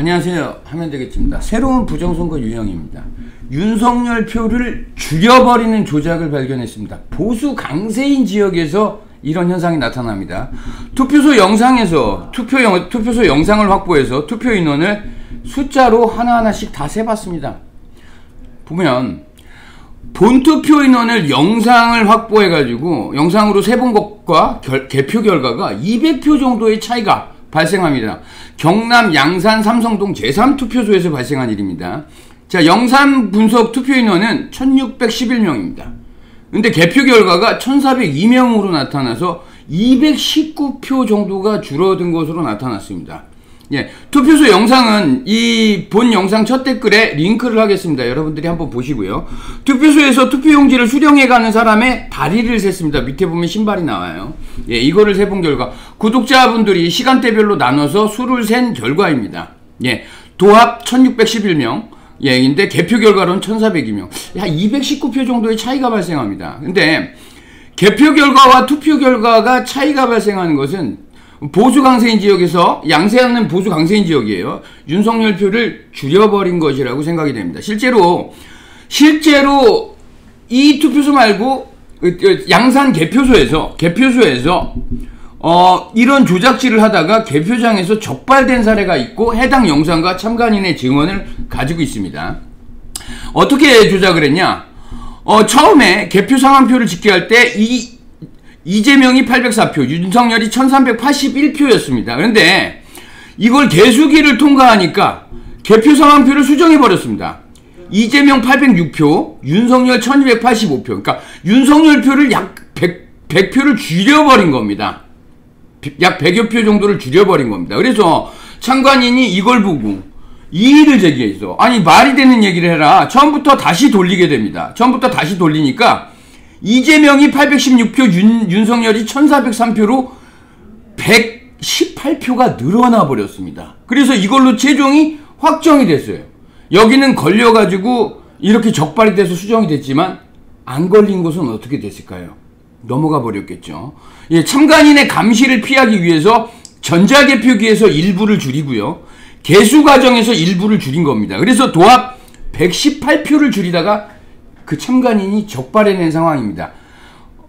안녕하세요. 하면 되겠습니다. 새로운 부정선거 유형입니다. 윤석열 표를 줄여버리는 조작을 발견했습니다. 보수 강세인 지역에서 이런 현상이 나타납니다. 투표소 영상에서 투표 영, 투표소 영상을 확보해서 투표 인원을 숫자로 하나하나씩 다 세봤습니다. 보면 본투표 인원을 영상을 확보해가지고 영상으로 세본 것과 결, 개표 결과가 200표 정도의 차이가 발생합니다. 경남 양산 삼성동 제3투표소에서 발생한 일입니다. 자, 영상 분석 투표 인원은 1611명입니다. 근데 개표 결과가 1402명으로 나타나서 219표 정도가 줄어든 것으로 나타났습니다. 예, 투표소 영상은 이 본 영상 첫 댓글에 링크를 하겠습니다. 여러분들이 한번 보시고요. 투표소에서 투표용지를 수령해가는 사람의 다리를 셌습니다. 밑에 보면 신발이 나와요. 예, 이거를 세본 결과 구독자분들이 시간대별로 나눠서 수를 센 결과입니다. 예, 도합 1611명. 예, 근데 개표 결과로는 1402명. 한 219표 정도의 차이가 발생합니다. 근데 개표 결과와 투표 결과가 차이가 발생하는 것은 보수 강세인 지역에서 양세하는 보수 강세인 지역이에요. 윤석열 표를 줄여버린 것이라고 생각이 됩니다. 실제로 실제로 이 투표소 말고 그, 그 양산 개표소에서 개표소에서 어, 이런 조작질을 하다가 개표장에서 적발된 사례가 있고 해당 영상과 참관인의 증언을 가지고 있습니다. 어떻게 조작을 했냐? 어, 처음에 개표 상황표를 집계할 때 이 이재명이 804표, 윤석열이 1381표였습니다. 그런데 이걸 개수기를 통과하니까 개표 상황표를 수정해버렸습니다. 이재명 806표, 윤석열 1285표. 그러니까 윤석열 표를 약 100, 100 표를 줄여버린 겁니다. 약 100여 표 정도를 줄여버린 겁니다. 그래서 참관인이 이걸 보고 이의를 제기했어. 아니 말이 되는 얘기를 해라. 처음부터 다시 돌리게 됩니다. 처음부터 다시 돌리니까 이재명이 816표, 윤, 윤석열이 1403표로 118표가 늘어나 버렸습니다. 그래서 이걸로 최종이 확정이 됐어요. 여기는 걸려가지고 이렇게 적발이 돼서 수정이 됐지만 안 걸린 것은 어떻게 됐을까요? 넘어가 버렸겠죠. 예, 참관인의 감시를 피하기 위해서 전자개표기에서 일부를 줄이고요. 개수 과정에서 일부를 줄인 겁니다. 그래서 도합 118표를 줄이다가 그 참관인이 적발해낸 상황입니다.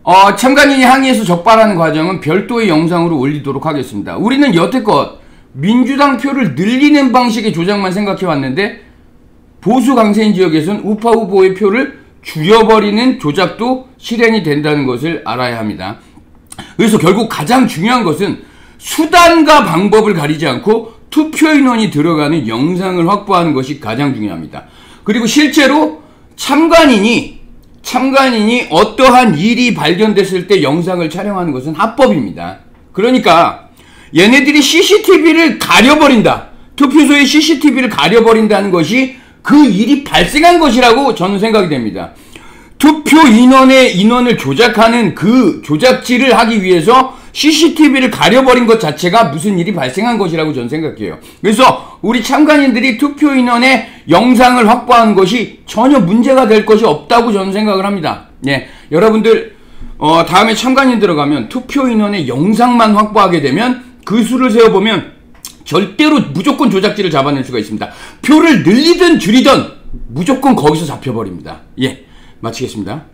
어, 참관인이 항의해서 적발하는 과정은 별도의 영상으로 올리도록 하겠습니다. 우리는 여태껏 민주당 표를 늘리는 방식의 조작만 생각해 왔는데 보수 강세인 지역에서는 우파 후보의 표를 줄여버리는 조작도 실행이 된다는 것을 알아야 합니다. 그래서 결국 가장 중요한 것은 수단과 방법을 가리지 않고 투표 인원이 들어가는 영상을 확보하는 것이 가장 중요합니다. 그리고 실제로 참관인이 참관인이 어떠한 일이 발견됐을 때 영상을 촬영하는 것은 합법입니다. 그러니까 얘네들이 CCTV를 가려버린다. 투표소의 CCTV를 가려버린다는 것이 그 일이 발생한 것이라고 저는 생각이 됩니다. 투표 인원의 인원을 조작하는 그 조작질을 하기 위해서 CCTV를 가려버린 것 자체가 무슨 일이 발생한 것이라고 저는 생각해요. 그래서 우리 참관인들이 투표 인원의 영상을 확보하는 것이 전혀 문제가 될 것이 없다고 저는 생각을 합니다. 예, 여러분들 어, 다음에 참관인 들어가면 투표 인원의 영상만 확보하게 되면 그 수를 세어보면 절대로 무조건 조작질을 잡아낼 수가 있습니다. 표를 늘리든 줄이든 무조건 거기서 잡혀버립니다. 예, 마치겠습니다.